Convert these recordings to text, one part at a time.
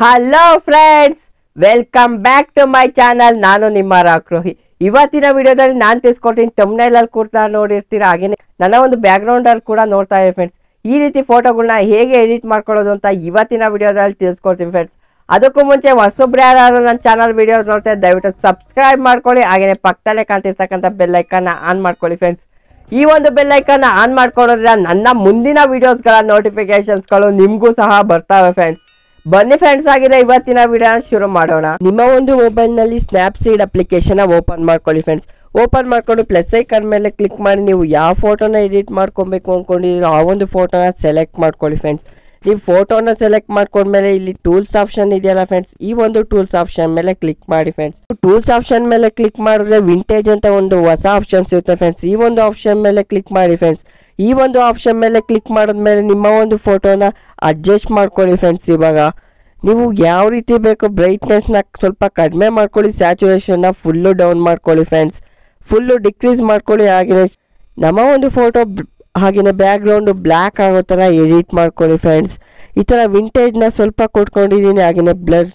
Hello friends welcome back to my channel ನಾನು ನಿಮ್ಮ ರಾಕ್ರೋಹಿ. ಇವತ್ತಿನ ವಿಡಿಯೋದಲ್ಲಿ ನಾನು ತಿಳಿಸ್ಕೊಡ್ತೀನಿ ತಮ್ನೈಲಲ್ಲಿ ಕೂಡ ನೋಡಿರ್ತೀರ? ಹಾಗೇನೆ ನನ್ನ ಒಂದು ಬ್ಯಾಕ್ಗ್ರೌಂಡ್ ಅಲ್ಲಿ ಕೂಡ ನೋಡ್ತಾ ಇರಿ ಫ್ರೆಂಡ್ಸ್ ಈ ರೀತಿ ಫೋಟೋಗಳನ್ನ ಹೇಗೆ ಎಡಿಟ್ ಮಾಡ್ಕೊಳ್ಳೋದು ಅಂತ ಇವತ್ತಿನ ವಿಡಿಯೋದಲ್ಲಿ ತಿಳಿಸ್ಕೊಡ್ತೀನಿ ಫ್ರೆಂಡ್ಸ್ ಅದಕ್ಕೂ ಮುಂಚೆ ಹೊಸೊಬ್ರು ಯಾರು ನನ್ನ ಚಾನಲ್ ವಿಡಿಯೋ ನೋಡ್ತಾ ದಯವಿಟ್ಟು ಸಬ್ಸ್ಕ್ರೈಬ್ ಮಾಡ್ಕೊಳ್ಳಿ. ಹಾಗೇನೆ ಪಕ್ಕದಲ್ಲೇ ಕಾಣ್ತಿರ್ತಕ್ಕಂಥ ಬೆಲ್ಲೈಕನ್ನ ಆನ್ ಮಾಡ್ಕೊಳ್ಳಿ ಫ್ರೆಂಡ್ಸ್ ಈ ಒಂದು ಬೆಲ್ಲೈಕನ್ನ ಆನ್ ಮಾಡ್ಕೊಳ್ಳೋದ್ರಿಂದ ನನ್ನ ಮುಂದಿನ ವಿಡಿಯೋಸ್ಗಳ ನೋಟಿಫಿಕೇಶನ್ಸ್ಗಳು ನಿಮಗೂ ಸಹ ಬರ್ತಾವೆ ಫ್ರೆಂಡ್ಸ್ ಬನ್ನಿ ಫ್ರೆಂಡ್ಸ್ ಆಗಿದೆ ಇವತ್ತಿನ ವಿಡಿಯೋ ಶುರು ಮಾಡೋಣ. ನಿಮ್ಮ ಒಂದು ಮೊಬೈಲ್ನಲ್ಲಿ ಸ್ನ್ಯಾಪ್ಸೀಡ್ ಅಪ್ಲಿಕೇಶನ್ ಓಪನ್ ಮಾಡ್ಕೊಳ್ಳಿ ಫ್ರೆಂಡ್ಸ್ ಓಪನ್ ಮಾಡ್ಕೊಂಡು ಪ್ಲಸ್ ಐಕನ್ ಮೇಲೆ ಕ್ಲಿಕ್ ಮಾಡಿ ನೀವು ಯಾವ ಫೋಟೋನ ಎಡಿಟ್ ಮಾಡ್ಕೊಬೇಕು ಅನ್ಕೊಂಡಿರೋ ಆ ಒಂದು ಫೋಟೋನ ಸೆಲೆಕ್ಟ್ ಮಾಡ್ಕೊಳ್ಳಿ ಫ್ರೆಂಡ್ಸ್ ನೀವು ಫೋಟೋನ ಸೆಲೆಕ್ಟ್ ಮಾಡ್ಕೊಂಡ್ಮೇಲೆ ಇಲ್ಲಿ ಟೂಲ್ಸ್ ಆಪ್ಷನ್ ಇದೆಯಲ್ಲ ಫ್ರೆಂಡ್ಸ್ ಈ ಒಂದು ಟೂಲ್ಸ್ ಆಪ್ಷನ್ ಮೇಲೆ ಕ್ಲಿಕ್ ಮಾಡಿ ಫ್ರೆಂಡ್ಸ್ ಟೂಲ್ಸ್ ಆಪ್ಷನ್ ಮೇಲೆ ಕ್ಲಿಕ್ ಮಾಡಿದ್ರೆ ವಿಂಟೇಜ್ ಅಂತ ಒಂದು ಹೊಸ ಆಪ್ಷನ್ಸ್ ಇರುತ್ತೆ ಫ್ರೆಂಡ್ಸ್ ಈ ಒಂದು ಆಪ್ಷನ್ ಮೇಲೆ ಕ್ಲಿಕ್ ಮಾಡಿ ಫ್ರೆಂಡ್ಸ್ ಈ ಒಂದು ಆಪ್ಷನ್ ಮೇಲೆ ಕ್ಲಿಕ್ ಮಾಡಿದ್ಮೇಲೆ ನಿಮ್ಮ ಒಂದು ಫೋಟೋನ ಅಡ್ಜಸ್ಟ್ ಮಾಡ್ಕೊಳ್ಳಿ ಫ್ರೆಂಡ್ಸ್ ಇವಾಗ. ನೀವು ಯಾವ ರೀತಿ ಬೇಕು ಬ್ರೈಟ್ನೆಸ್ನ ಸ್ವಲ್ಪ ಕಡಿಮೆ ಮಾಡ್ಕೊಳ್ಳಿ ಸ್ಯಾಚುರೇಷನ್ನ ಫುಲ್ಲು ಡೌನ್ ಮಾಡ್ಕೊಳ್ಳಿ ಫ್ರೆಂಡ್ಸ್ ಫುಲ್ಲು ಡಿಕ್ರೀಸ್ ಮಾಡ್ಕೊಳ್ಳಿ ಹಾಗೆಯೇ ನಮ್ಮ ಒಂದು ಫೋಟೋ ಹಾಗೆಯೇ ಬ್ಯಾಕ್ಗ್ರೌಂಡು ಬ್ಲ್ಯಾಕ್ ಆಗೋ ಥರ ಎಡಿಟ್ ಮಾಡ್ಕೊಳ್ಳಿ ಫ್ರೆಂಡ್ಸ್ ಈ ಥರ ವಿಂಟೇಜ್ನ ಸ್ವಲ್ಪ ಕೊಟ್ಕೊಂಡಿದ್ದೀನಿ ಹಾಗೆಯೇ ಬ್ಲರ್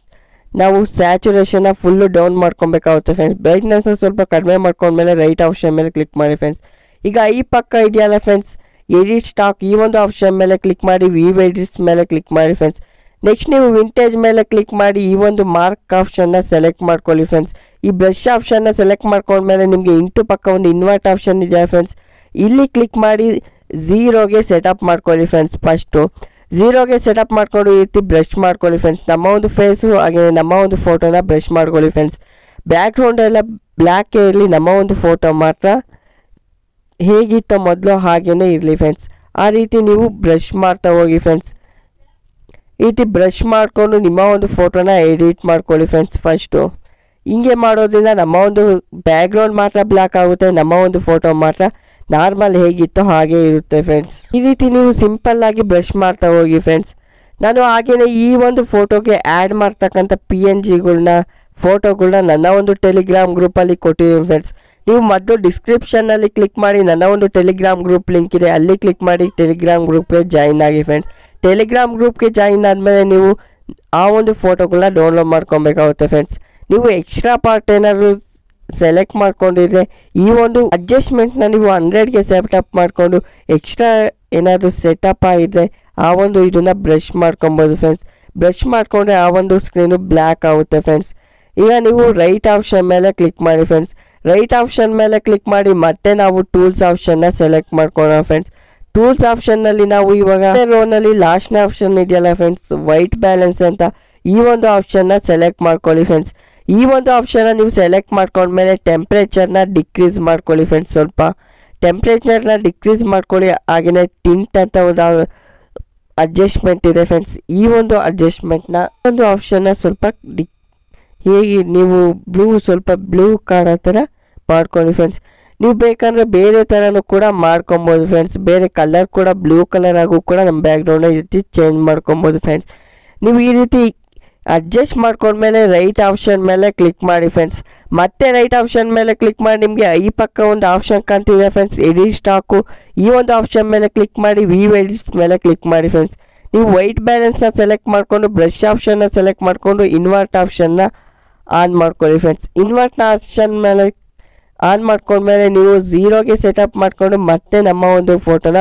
ನಾವು ಸ್ಯಾಚುರೇಷನ್ನ ಫುಲ್ಲು ಡೌನ್ ಮಾಡ್ಕೊಬೇಕಾಗುತ್ತೆ ಫ್ರೆಂಡ್ಸ್ ಬ್ರೈಟ್ನೆಸ್ನ ಸ್ವಲ್ಪ ಕಡಿಮೆ ಮಾಡ್ಕೊಂಡ್ಮೇಲೆ ರೈಟ್ ಆಪ್ಷನ್ ಮೇಲೆ ಕ್ಲಿಕ್ ಮಾಡಿ ಫ್ರೆಂಡ್ಸ್ ಈಗ ಈ ಪಕ್ಕ ಇದೆಯಲ್ಲ ಫ್ರೆಂಡ್ಸ್ ಎಡಿಟ್ ಸ್ಟಾಕ್ ಈ ಒಂದು ಆಪ್ಷನ್ ಮೇಲೆ ಕ್ಲಿಕ್ ಮಾಡಿ ವಿವ್ ಎಡಿಟ್ಸ್ ಮೇಲೆ ಕ್ಲಿಕ್ ಮಾಡಿ ಫ್ರೆಂಡ್ಸ್ ನೆಕ್ಸ್ಟ್ ನೀವು ವಿಂಟೇಜ್ ಮೇಲೆ ಕ್ಲಿಕ್ ಮಾಡಿ, ಈ ಒಂದು ಮಾರ್ಕ್ ಆಪ್ಷನ್ನ ಸೆಲೆಕ್ಟ್ ಮಾಡ್ಕೊಳ್ಳಿ ಫ್ರೆಂಡ್ಸ್ ಈ ಬ್ರಷ್ ಆಪ್ಷನ್ನ ಸೆಲೆಕ್ಟ್ ಮಾಡ್ಕೊಂಡ್ಮೇಲೆ ನಿಮಗೆ ಇಂಟು ಪಕ್ಕ ಒಂದು ಇನ್ವರ್ಟ್ ಆಪ್ಷನ್ ಇದೆ ಫ್ರೆಂಡ್ಸ್ ಇಲ್ಲಿ ಕ್ಲಿಕ್ ಮಾಡಿ ಝೀರೋಗೆ ಸೆಟಪ್ ಮಾಡ್ಕೊಳ್ಳಿ ಫ್ರೆಂಡ್ಸ್ ಫಸ್ಟು ಝೀರೋಗೆ ಸೆಟಪ್ ಮಾಡಿಕೊಂಡು ಈ ರೀತಿ ಬ್ರಷ್ ಮಾಡ್ಕೊಳ್ಳಿ ಫ್ರೆಂಡ್ಸ್ ನಮ್ಮ ಒಂದು ಫೇಸು ಹಾಗೆ ನಮ್ಮ ಒಂದು ಫೋಟೋನ ಬ್ರಷ್ ಮಾಡ್ಕೊಳ್ಳಿ ಫ್ರೆಂಡ್ಸ್ ಬ್ಯಾಕ್ಗ್ರೌಂಡ್ ಎಲ್ಲ ಬ್ಲ್ಯಾಕ್ ಇರಲಿ, ನಮ್ಮ ಒಂದು ಫೋಟೋ ಮಾತ್ರ ಹೇಗಿತ್ತೋ ಮೊದಲು ಹಾಗೇನೇ ಇರಲಿ ಫ್ರೆಂಡ್ಸ್ ಆ ರೀತಿ ನೀವು ಬ್ರಷ್ ಮಾಡ್ತಾ ಹೋಗಿ ಫ್ರೆಂಡ್ಸ್ ಈ ರೀತಿ ಬ್ರಷ್ ಮಾಡಿಕೊಂಡು ನಿಮ್ಮ ಒಂದು ಫೋಟೋನ ಎಡಿಟ್ ಮಾಡ್ಕೊಳ್ಳಿ ಫ್ರೆಂಡ್ಸ್ ಫಸ್ಟು ಹಿಂಗೆ ಮಾಡೋದ್ರಿಂದ ನಮ್ಮ ಒಂದು ಬ್ಯಾಕ್ಗ್ರೌಂಡ್ ಮಾತ್ರ ಬ್ಲ್ಯಾಕ್ ಆಗುತ್ತೆ, ನಮ್ಮ ಒಂದು ಫೋಟೋ ಮಾತ್ರ ನಾರ್ಮಲ್ ಹೇಗಿತ್ತೋ ಹಾಗೆ ಇರುತ್ತೆ ಫ್ರೆಂಡ್ಸ್ ಈ ರೀತಿ ನೀವು ಸಿಂಪಲ್ ಆಗಿ ಬ್ರಷ್ ಮಾಡ್ತಾ ಹೋಗಿ ಫ್ರೆಂಡ್ಸ್ ನಾನು ಹಾಗೆಯೇ ಈ ಒಂದು ಫೋಟೋಗೆ ಆ್ಯಡ್ ಮಾಡ್ತಕ್ಕಂಥ ಪಿ ಎನ್ ಜಿಗಳ್ನ ಫೋಟೋಗಳನ್ನ ನನ್ನ ಒಂದು ಟೆಲಿಗ್ರಾಮ್ ಗ್ರೂಪಲ್ಲಿ ಕೊಟ್ಟಿದ್ದೀನಿ ಫ್ರೆಂಡ್ಸ್ ನೀವು ಮೊದಲು ಡಿಸ್ಕ್ರಿಪ್ಷನ್ನಲ್ಲಿ ಕ್ಲಿಕ್ ಮಾಡಿ, ನನ್ನ ಒಂದು ಟೆಲಿಗ್ರಾಮ್ ಗ್ರೂಪ್ ಲಿಂಕ್ ಇದೆ, ಅಲ್ಲಿ ಕ್ಲಿಕ್ ಮಾಡಿ ಟೆಲಿಗ್ರಾಮ್ ಗ್ರೂಪ್ಗೆ ಜಾಯಿನ್ ಆಗಿ ಫ್ರೆಂಡ್ಸ್ ಟೆಲಿಗ್ರಾಮ್ ಗ್ರೂಪ್ಗೆ ಜಾಯಿನ್ ಆದಮೇಲೆ ನೀವು ಆ ಒಂದು ಫೋಟೋಗಳನ್ನ ಡೌನ್ಲೋಡ್ ಮಾಡ್ಕೊಬೇಕಾಗುತ್ತೆ ಫ್ರೆಂಡ್ಸ್ ನೀವು ಎಕ್ಸ್ಟ್ರಾ ಪಾರ್ಟ್ ಏನಾದರೂ ಸೆಲೆಕ್ಟ್ ಮಾಡ್ಕೊಂಡಿದ್ರೆ, ಈ ಒಂದು ಅಡ್ಜಸ್ಟ್ಮೆಂಟ್ನ ನೀವು ಹಂಡ್ರೆಡ್ಗೆ ಸೆಟಪ್ ಮಾಡಿಕೊಂಡು ಎಕ್ಸ್ಟ್ರಾ ಏನಾದರೂ ಸೆಟಪ್ ಆಗಿದ್ರೆ, ಆ ಒಂದು ಇದನ್ನು ಬ್ರಷ್ ಮಾಡ್ಕೊಬೋದು ಫ್ರೆಂಡ್ಸ್ ಬ್ರಷ್ ಮಾಡಿಕೊಂಡ್ರೆ ಆ ಒಂದು ಸ್ಕ್ರೀನು ಬ್ಲ್ಯಾಕ್ ಆಗುತ್ತೆ ಫ್ರೆಂಡ್ಸ್ ಈಗ ನೀವು ರೈಟ್ ಆಪ್ಷನ್ ಮೇಲೆ ಕ್ಲಿಕ್ ಮಾಡಿ ಫ್ರೆಂಡ್ಸ್ ರೈಟ್ ಆಪ್ಷನ್ ಮೇಲೆ ಕ್ಲಿಕ್ ಮಾಡಿ ಮತ್ತೆ ನಾವು ಟೂಲ್ಸ್ ಆಪ್ಷನ್ನ ಸೆಲೆಕ್ಟ್ ಮಾಡ್ಕೊಳ್ಳೋಣ ಫ್ರೆಂಡ್ಸ್ ಟೂಲ್ಸ್ ಆಪ್ಷನ್ನಲ್ಲಿ ನಾವು ಇವಾಗ ರೋನಲ್ಲಿ ಲಾಸ್ಟ್ನೇ ಆಪ್ಷನ್ ಇದೆಯಲ್ಲ ಫ್ರೆಂಡ್ಸ್ ವೈಟ್ ಬ್ಯಾಲೆನ್ಸ್ ಅಂತ ಈ ಒಂದು ಆಪ್ಷನ್ನ ಸೆಲೆಕ್ಟ್ ಮಾಡ್ಕೊಳ್ಳಿ ಫ್ರೆಂಡ್ಸ್ ಈ ಒಂದು ಆಪ್ಷನ್ನ ನೀವು ಸೆಲೆಕ್ಟ್ ಮಾಡ್ಕೊಂಡ್ಮೇಲೆ ಟೆಂಪ್ರೇಚರ್ನ ಡಿಕ್ರೀಸ್ ಮಾಡ್ಕೊಳ್ಳಿ ಫ್ರೆಂಡ್ಸ್ ಸ್ವಲ್ಪ. ಟೆಂಪ್ರೇಚರ್ನ ಡಿಕ್ರೀಸ್ ಮಾಡ್ಕೊಳ್ಳಿ ಹಾಗೆಯೇ ಟಿಂಟ್ ಅಂತ ಒಂದು ಅಡ್ಜಸ್ಟ್ಮೆಂಟ್ ಇದೆ ಫ್ರೆಂಡ್ಸ್ ಈ ಒಂದು ಅಡ್ಜಸ್ಟ್ಮೆಂಟ್ನ ಒಂದು ಆಪ್ಷನ್ನ ಸ್ವಲ್ಪ ಡಿ ಹೇಗೆ ನೀವು ಬ್ಲೂ ಸ್ವಲ್ಪ ಬ್ಲೂ ಕಾಣೋ ಥರ ಮಾಡ್ಕೊಳ್ಳಿ ಫ್ರೆಂಡ್ಸ್ ನೀವು ಬೇಕಂದರೆ ಬೇರೆ ಥರನೂ ಕೂಡ ಮಾಡ್ಕೊಬೋದು ಫ್ರೆಂಡ್ಸ್ ಬೇರೆ ಕಲರ್ ಕೂಡ ಬ್ಲೂ ಕಲರ್ ಆಗು ಕೂಡ ನಮ್ಮ ಬ್ಯಾಕ್ಗ್ರೌಂಡ್ ಈ ರೀತಿ ಚೇಂಜ್ ಮಾಡ್ಕೊಬೋದು ಫ್ರೆಂಡ್ಸ್ ನೀವು ಈ ರೀತಿ ಅಡ್ಜಸ್ಟ್ ಮಾಡ್ಕೊಂಡ್ಮೇಲೆ ರೈಟ್ ಆಪ್ಷನ್ ಮೇಲೆ ಕ್ಲಿಕ್ ಮಾಡಿ ಫ್ರೆಂಡ್ಸ್ ಮತ್ತೆ ರೈಟ್ ಆಪ್ಷನ್ ಮೇಲೆ ಕ್ಲಿಕ್ ಮಾಡಿ ನಿಮಗೆ ಈ ಪಕ್ಕ ಒಂದು ಆಪ್ಷನ್ ಕಾಣ್ತಿದೆ ಫ್ರೆಂಡ್ಸ್ ಎಡಿಟ್ ಸ್ಟಾಕು ಈ ಒಂದು ಆಪ್ಷನ್ ಮೇಲೆ ಕ್ಲಿಕ್ ಮಾಡಿ ವೀವ್ ಎಡಿಟ್ಸ್ ಮೇಲೆ ಕ್ಲಿಕ್ ಮಾಡಿ ಫ್ರೆಂಡ್ಸ್ ನೀವು ವೈಟ್ ಬ್ಯಾಲೆನ್ಸ್ನ ಸೆಲೆಕ್ಟ್ ಮಾಡಿಕೊಂಡು ಬ್ರಷ್ ಆಪ್ಷನ್ನ ಸೆಲೆಕ್ಟ್ ಮಾಡಿಕೊಂಡು ಇನ್ವರ್ಟ್ ಆಪ್ಷನ್ನ ಆನ್ ಮಾಡ್ಕೊಳ್ಳಿ ಫ್ರೆಂಡ್ಸ್ ಇನ್ವರ್ಟ್ನ ಆಪ್ಷನ್ ಮೇಲೆ ಆನ್ ಮಾಡ್ಕೊಂಡ್ಮೇಲೆ ನೀವು ಝೀರೋಗೆ ಸೆಟಪ್ ಮಾಡಿಕೊಂಡು ಮತ್ತೆ ನಮ್ಮ ಒಂದು ಫೋಟೋನ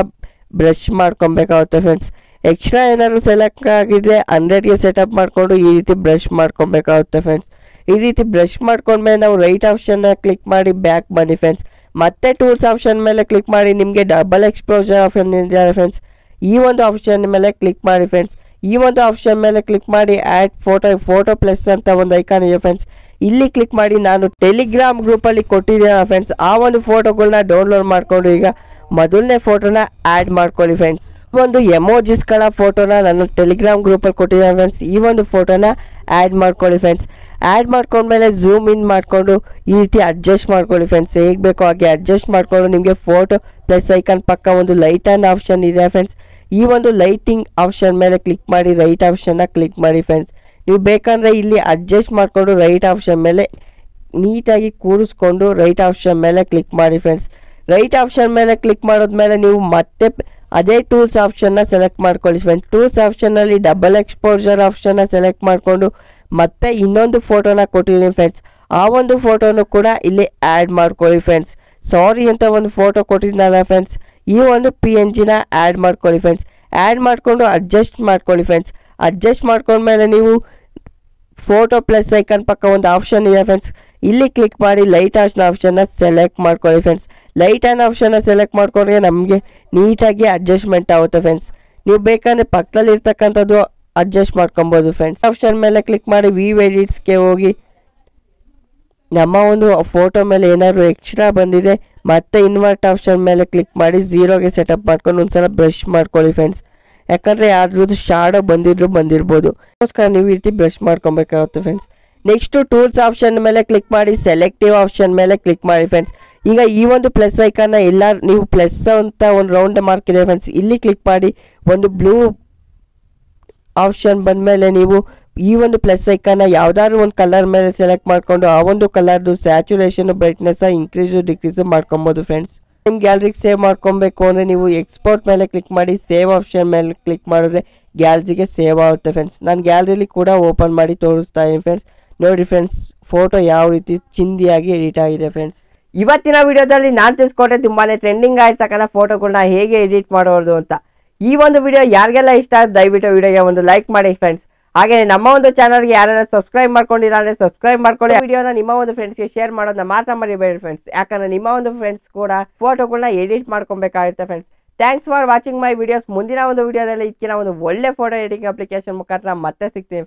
ಬ್ರಷ್ ಮಾಡ್ಕೊಬೇಕಾಗುತ್ತೆ ಫ್ರೆಂಡ್ಸ್ ಎಕ್ಸ್ಟ್ರಾ ಏನಾದರೂ ಸೆಲೆಕ್ಟ್ ಆಗಿದ್ರೆ ಹಂಡ್ರೆಡ್ಗೆ ಸೆಟಪ್ ಮಾಡಿಕೊಂಡು ಈ ರೀತಿ ಬ್ರಷ್ ಮಾಡ್ಕೊಬೇಕಾಗುತ್ತೆ ಫ್ರೆಂಡ್ಸ್ ಈ ರೀತಿ ಬ್ರಷ್ ಮಾಡ್ಕೊಂಡ್ಮೇಲೆ ನಾವು ರೈಟ್ ಆಪ್ಷನ್ನ ಕ್ಲಿಕ್ ಮಾಡಿ ಬ್ಯಾಕ್ ಬನ್ನಿ ಫ್ರೆಂಡ್ಸ್ ಮತ್ತೆ ಟೂಲ್ಸ್ ಆಪ್ಷನ್ ಮೇಲೆ ಕ್ಲಿಕ್ ಮಾಡಿ ನಿಮಗೆ ಡಬಲ್ ಎಕ್ಸ್ಪೋಜರ್ ಆಪ್ಷನ್ ಇದೆ ಫ್ರೆಂಡ್ಸ್ ಈ ಒಂದು ಆಪ್ಷನ್ ಮೇಲೆ ಕ್ಲಿಕ್ ಮಾಡಿ ಫ್ರೆಂಡ್ಸ್ ಈ ಒಂದು ಆಪ್ಷನ್ ಮೇಲೆ ಕ್ಲಿಕ್ ಮಾಡಿ ಆ್ಯಡ್ ಫೋಟೋ ಫೋಟೋ ಪ್ಲಸ್ ಅಂತ ಒಂದು ಐಕಾನ್ ಇದೆ ಫ್ರೆಂಡ್ಸ್ ಇಲ್ಲಿ ಕ್ಲಿಕ್ ಮಾಡಿ ನಾನು ಟೆಲಿಗ್ರಾಮ್ ಗ್ರೂಪಲ್ಲಿ ಕೊಟ್ಟಿದ್ದೀನಿ ಫ್ರೆಂಡ್ಸ್ ಆ ಒಂದು ಫೋಟೋಗಳನ್ನ ಡೌನ್ಲೋಡ್ ಮಾಡಿಕೊಂಡು ಈಗ ಮೊದಲನೇ ಫೋಟೋನ ಆ್ಯಡ್ ಮಾಡ್ಕೊಳ್ಳಿ ಫ್ರೆಂಡ್ಸ್ ಒಂದು ಎಮೋಜಿಸ್ಗಳ ಫೋಟೋನ ನಾನು ಟೆಲಿಗ್ರಾಮ್ ಗ್ರೂಪಲ್ಲಿ ಕೊಟ್ಟಿದ್ದೀನಿ ಫ್ರೆಂಡ್ಸ್ ಈ ಒಂದು ಫೋಟೋನ ಆ್ಯಡ್ ಮಾಡ್ಕೊಳ್ಳಿ ಫ್ರೆಂಡ್ಸ್ ಆ್ಯಡ್ ಮಾಡ್ಕೊಂಡ್ಮೇಲೆ ಝೂಮ್ ಇನ್ ಮಾಡಿಕೊಂಡು ಈ ರೀತಿ ಅಡ್ಜಸ್ಟ್ ಮಾಡ್ಕೊಳ್ಳಿ ಫ್ರೆಂಡ್ಸ್ ಹೇಗೆ ಬೇಕೋ ಹಾಗೆ ಅಡ್ಜಸ್ಟ್ ಮಾಡಿಕೊಂಡು ನಿಮಗೆ ಫೋಟೋ ಪ್ಲಸ್ ಐಕಾನ್ ಪಕ್ಕ ಒಂದು ಲೈಟ್ ಆನ್ ಆಪ್ಷನ್ ಇದೆ ಫ್ರೆಂಡ್ಸ್ ಈ ಒಂದು ಲೈಟಿಂಗ್ ಆಪ್ಷನ್ ಮೇಲೆ ಕ್ಲಿಕ್ ಮಾಡಿ ರೈಟ್ ಆಪ್ಷನ್ನ ಕ್ಲಿಕ್ ಮಾಡಿ ಫ್ರೆಂಡ್ಸ್ ನೀವು ಬೇಕಂದರೆ ಇಲ್ಲಿ ಅಡ್ಜಸ್ಟ್ ಮಾಡಿಕೊಂಡು ರೈಟ್ ಆಪ್ಷನ್ ಮೇಲೆ ನೀಟಾಗಿ ಕೂರಿಸ್ಕೊಂಡು ರೈಟ್ ಆಪ್ಷನ್ ಮೇಲೆ ಕ್ಲಿಕ್ ಮಾಡಿ ಫ್ರೆಂಡ್ಸ್ ರೈಟ್ ಆಪ್ಷನ್ ಮೇಲೆ ಕ್ಲಿಕ್ ಮಾಡಿದ್ಮೇಲೆ ನೀವು ಮತ್ತೆ ಅದೇ ಟೂಲ್ಸ್ ಆಪ್ಷನ್ನ ಸೆಲೆಕ್ಟ್ ಮಾಡ್ಕೊಳ್ಳಿ ಫ್ರೆಂಡ್ಸ್ ಟೂಲ್ಸ್ ಆಪ್ಷನ್ನಲ್ಲಿ ಡಬಲ್ ಎಕ್ಸ್ಪೋಜರ್ ಆಪ್ಷನ್ನ ಸೆಲೆಕ್ಟ್ ಮಾಡಿಕೊಂಡು ಮತ್ತೆ ಇನ್ನೊಂದು ಫೋಟೋನ ಕೊಟ್ಟಿದ್ದೀನಿ ಫ್ರೆಂಡ್ಸ್ ಆ ಒಂದು ಫೋಟೋನು ಕೂಡ ಇಲ್ಲಿ ಆ್ಯಡ್ ಮಾಡ್ಕೊಳ್ಳಿ ಫ್ರೆಂಡ್ಸ್ ಸಾರಿ ಅಂತ ಒಂದು ಫೋಟೋ ಕೊಟ್ಟಿದ್ನಲ್ಲ ಫ್ರೆಂಡ್ಸ್ ಈ ಒಂದು ಪಿ ಎನ್ ಜಿನ ಆ್ಯಡ್ ಮಾಡ್ಕೊಳ್ಳಿ ಫ್ರೆಂಡ್ಸ್ ಆ್ಯಡ್ ಮಾಡಿಕೊಂಡು ಅಡ್ಜಸ್ಟ್ ಮಾಡ್ಕೊಳ್ಳಿ ಫ್ರೆಂಡ್ಸ್ ಅಡ್ಜಸ್ಟ್ ಮಾಡ್ಕೊಂಡ್ಮೇಲೆ ನೀವು ಫೋಟೋ ಪ್ಲಸ್ ಐಕನ್ ಪಕ್ಕ ಒಂದು ಆಪ್ಷನ್ ಇದೆ ಫ್ರೆಂಡ್ಸ್ ಇಲ್ಲಿ ಕ್ಲಿಕ್ ಮಾಡಿ ಲೈಟ್ ಆಶ್ನ ಆಪ್ಷನ್ನ ಸೆಲೆಕ್ಟ್ ಮಾಡ್ಕೊಳ್ಳಿ ಫ್ರೆಂಡ್ಸ್ ಲೈಟ್ ಆನ್ ಆಪ್ಷನ್ನ ಸೆಲೆಕ್ಟ್ ಮಾಡ್ಕೊಂಡ್ರೆ ನಮಗೆ ನೀಟಾಗಿ ಅಡ್ಜಸ್ಟ್ಮೆಂಟ್ ಆಗುತ್ತೆ ಫ್ರೆಂಡ್ಸ್ ನೀವು ಬೇಕಂದರೆ ಪಕ್ಕದಲ್ಲಿ ಇರ್ತಕ್ಕಂಥದ್ದು ಅಡ್ಜಸ್ಟ್ ಮಾಡ್ಕೊಬೋದು ಫ್ರೆಂಡ್ಸ್ ಆಪ್ಷನ್ ಮೇಲೆ ಕ್ಲಿಕ್ ಮಾಡಿ ವೀವ್ ಎಡಿಟ್ಸ್ಗೆ ಹೋಗಿ. ನಮ್ಮ ಒಂದು ಫೋಟೋ ಮೇಲೆ ಏನಾದರೂ ಎಕ್ಸ್ಟ್ರಾ ಬಂದಿದೆ, ಮತ್ತೆ ಇನ್ವರ್ಟ್ ಆಪ್ಷನ್ ಮೇಲೆ ಕ್ಲಿಕ್ ಮಾಡಿ ಝೀರೋಗೆ ಸೆಟಪ್ ಮಾಡ್ಕೊಂಡು ಒಂದ್ಸಲ ಬ್ರಷ್ ಮಾಡ್ಕೊಳ್ಳಿ ಫ್ರೆಂಡ್ಸ್ ಯಾಕಂದರೆ ಯಾರ್ದು ಶಾಡೋ ಬಂದಿದ್ರು ಬಂದಿರ್ಬೋದು. ಅದಕ್ಕೋಸ್ಕರ ನೀವು ಈ ರೀತಿ ಬ್ರಷ್ ಮಾಡ್ಕೊಬೇಕಾಗುತ್ತೆ ಫ್ರೆಂಡ್ಸ್ ನೆಕ್ಸ್ಟು ಟೂಲ್ಸ್ ಆಪ್ಷನ್ ಮೇಲೆ ಕ್ಲಿಕ್ ಮಾಡಿ ಸೆಲೆಕ್ಟಿವ್ ಆಪ್ಷನ್ ಮೇಲೆ ಕ್ಲಿಕ್ ಮಾಡಿ ಫ್ರೆಂಡ್ಸ್ ಈಗ ಈ ಒಂದು ಪ್ಲಸ್ ಐಕನ್ನ ಎಲ್ಲ ನೀವು ಪ್ಲಸ್ ಅಂತ ಒಂದು ರೌಂಡ್ ಮಾರ್ಕ್ ಇದೆ ಫ್ರೆಂಡ್ಸ್ ಇಲ್ಲಿ ಕ್ಲಿಕ್ ಮಾಡಿ, ಒಂದು ಬ್ಲೂ ಆಪ್ಷನ್ ಬಂದ ಮೇಲೆ ನೀವು ಈ ಒಂದು ಪ್ಲಸ್ ಐಕನ್ನ ಯಾವ್ದಾದ್ರು ಒಂದು ಕಲರ್ ಮೇಲೆ ಸೆಲೆಕ್ಟ್ ಮಾಡಿಕೊಂಡು, ಆ ಒಂದು ಕಲರ್ದು ಸ್ಯಾಚುರೇಷನ್ ಬ್ರೈಟ್ನೆಸ್ ಇನ್ಕ್ರೀಸು ಡಿಕ್ರೀಸು ಮಾಡ್ಕೊಬೋದು ಫ್ರೆಂಡ್ಸ್ ನಿಮ್ಮ ಗ್ಯಾಲರಿಗೆ ಸೇವ್ ಮಾಡ್ಕೊಬೇಕು ಅಂದರೆ ನೀವು ಎಕ್ಸ್ಪೋರ್ಟ್ ಮೇಲೆ ಕ್ಲಿಕ್ ಮಾಡಿ ಸೇವ್ ಆಪ್ಷನ್ ಮೇಲೆ ಕ್ಲಿಕ್ ಮಾಡಿದ್ರೆ ಗ್ಯಾಲರಿಗೆ ಸೇವ್ ಆಗುತ್ತೆ ಫ್ರೆಂಡ್ಸ್ ನಾನು ಗ್ಯಾಲರಿಲಿ ಕೂಡ ಓಪನ್ ಮಾಡಿ ತೋರಿಸ್ತಾ ಇದ್ದೀನಿ ಫ್ರೆಂಡ್ಸ್ ನೋಡಿ ಫ್ರೆಂಡ್ಸ್ ಫೋಟೋ ಯಾವ ರೀತಿ ಚಿಂದಿಯಾಗಿ ಎಡಿಟ್ ಆಗಿದೆ ಫ್ರೆಂಡ್ಸ್ ಇವತ್ತಿನ ವಿಡಿಯೋದಲ್ಲಿ ನಾನು ತಿಳಿಸ್ಕೊಟ್ಟೆ ತುಂಬಾ ಟ್ರೆಂಡಿಂಗ್ ಆಗಿರ್ತಕ್ಕಂಥ ಫೋಟೋಗಳನ್ನ ಹೇಗೆ ಎಡಿಟ್ ಮಾಡೋದು ಅಂತ. ಈ ಒಂದು ವಿಡಿಯೋ ಯಾರಿಗೆಲ್ಲ ಇಷ್ಟ ದಯವಿಟ್ಟು ವಿಡಿಯೋಗೆ ಒಂದು ಲೈಕ್ ಮಾಡಿ ಫ್ರೆಂಡ್ಸ್ ಹಾಗೆ ನಮ್ಮ ಒಂದು ಚಾನಲ್ಗೆ ಯಾರೆಲ್ಲ ಸಬ್ಸ್ಕ್ರೈಬ್ ಮಾಡ್ಕೊಂಡಿಲ್ಲ ಅಂದರೆ ಸಬ್ಸ್ಕ್ರೈಬ್ ಮಾಡ್ಕೊಳ್ಳಿ. ವಿಡಿಯೋನ ನಿಮ್ಮ ಒಂದು ಫ್ರೆಂಡ್ಸ್ಗೆ ಶೇರ್ ಮಾಡೋದನ್ನ ಮಾತ್ರ ಮರಿಬೇಡಿ ಫ್ರೆಂಡ್ಸ್ ಯಾಕಂದ್ರೆ ನಿಮ್ಮ ಒಂದು ಫ್ರೆಂಡ್ಸ್ ಕೂಡ ಫೋಟೋಗಳನ್ನ edit ಮಾಡ್ಕೊಬೇಕಾಗುತ್ತೆ friends thanks for watching my videos ಮುಂದಿನ ಒಂದು ವಿಡಿಯೋದಲ್ಲಿ ಇದಕ್ಕಿನ ಒಂದು ಒಳ್ಳೆ ಫೋಟೋ ಎಡಿಟಿಂಗ್ ಅಪ್ಲಿಕೇಶನ್ ಮುಖಾಂತರ ಮತ್ತೆ ಸಿಗ್ತೀನಿ